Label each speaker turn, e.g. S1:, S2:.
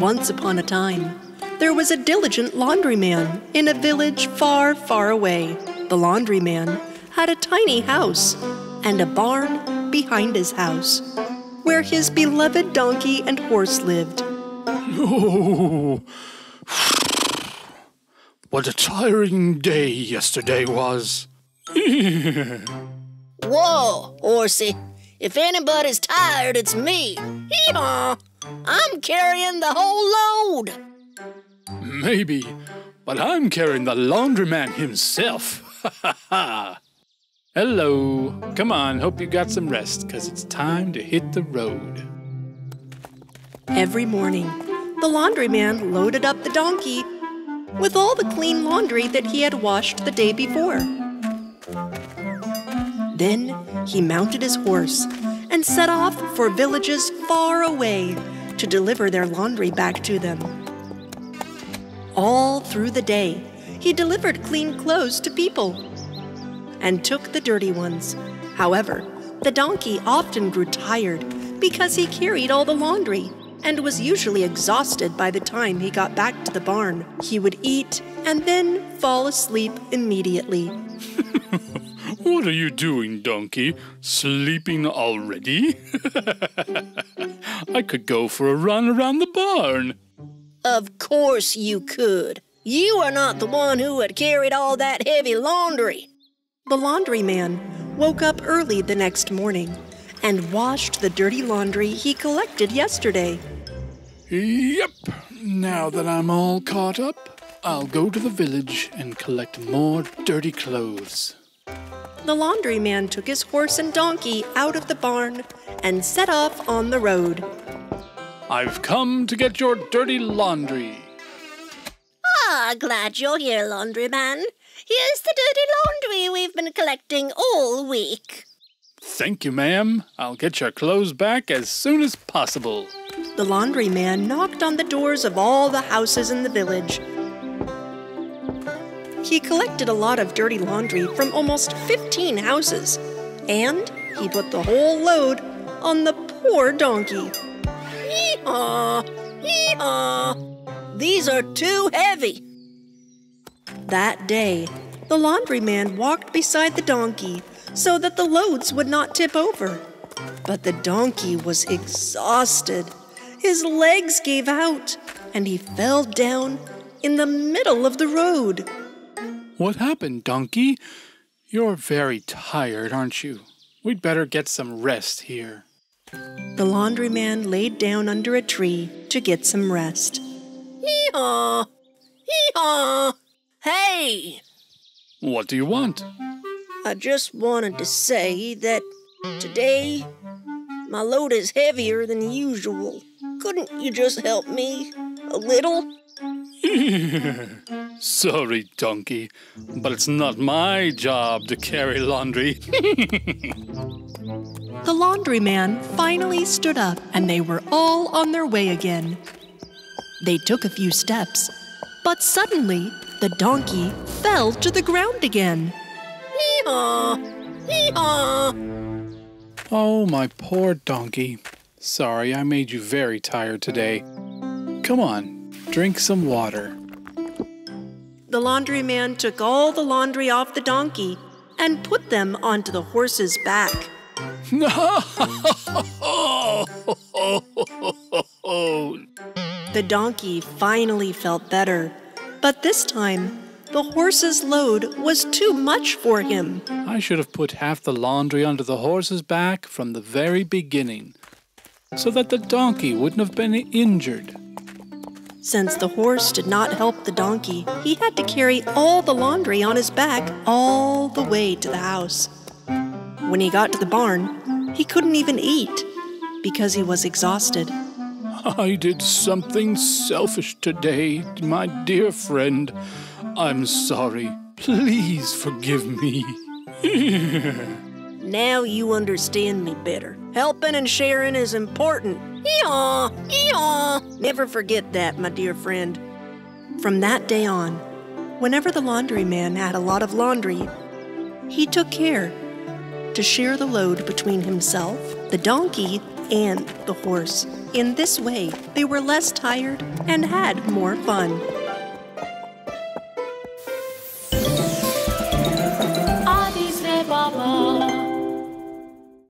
S1: Once upon a time, there was a diligent laundryman in a village far, far away. The laundryman had a tiny house and a barn behind his house, where his beloved donkey and horse lived.
S2: Oh, what a tiring day yesterday was.
S3: Whoa, horsey. If anybody's tired, it's me. Hee-haw! I'm carrying the whole load.
S2: Maybe, but I'm carrying the laundryman himself. Hello. Come on, hope you got some rest, because it's time to hit the road.
S1: Every morning, the laundryman loaded up the donkey with all the clean laundry that he had washed the day before. Then he mounted his horse and set off for villages far away to deliver their laundry back to them. All through the day, he delivered clean clothes to people and took the dirty ones. However, the donkey often grew tired because he carried all the laundry and was usually exhausted by the time he got back to the barn. He would eat and then fall asleep immediately.
S2: What are you doing, donkey? Sleeping already? I could go for a run around the barn.
S3: Of course you could. You are not the one who had carried all that heavy laundry.
S1: The laundryman woke up early the next morning and washed the dirty laundry he collected yesterday.
S2: Yep. Now that I'm all caught up, I'll go to the village and collect more dirty clothes.
S1: The laundryman took his horse and donkey out of the barn and set off on the road.
S2: I've come to get your dirty laundry.
S3: Ah, glad you're here, laundryman. Here's the dirty laundry we've been collecting all week.
S2: Thank you, ma'am. I'll get your clothes back as soon as possible.
S1: The laundryman knocked on the doors of all the houses in the village. He collected a lot of dirty laundry from almost 15 houses, and he put the whole load on the poor donkey.
S3: Hee-haw! Hee-haw! These are too heavy.
S1: That day, the laundryman walked beside the donkey so that the loads would not tip over. But the donkey was exhausted. His legs gave out, and he fell down in the middle of the road.
S2: What happened, donkey? You're very tired, aren't you? We'd better get some rest here.
S1: The laundryman laid down under a tree to get some rest.
S3: Hee-haw! Hee-haw! Hey!
S2: What do you want?
S3: I just wanted to say that today my load is heavier than usual. Couldn't you just help me a little?
S2: Sorry, donkey, but it's not my job to carry laundry.
S1: The laundryman finally stood up and they were all on their way again. They took a few steps, but suddenly the donkey fell to the ground again.
S3: Hee-haw! Hee-haw!
S2: oh, my poor donkey. Sorry, I made you very tired today. Come on, drink some water.
S1: The laundryman took all the laundry off the donkey and put them onto the horse's back. The donkey finally felt better, but this time the horse's load was too much for him.
S2: I should have put half the laundry onto the horse's back from the very beginning, so that the donkey wouldn't have been injured.
S1: Since the horse did not help the donkey, he had to carry all the laundry on his back all the way to the house. When he got to the barn, he couldn't even eat because he was exhausted.
S2: I did something selfish today, my dear friend. I'm sorry. Please forgive me.
S3: Now you understand me better. Helping and sharing is important. Hee-haw! Hee-haw! Never forget that, my dear friend.
S1: From that day on, whenever the laundryman had a lot of laundry, he took care to share the load between himself, the donkey, and the horse. In this way, they were less tired and had more fun.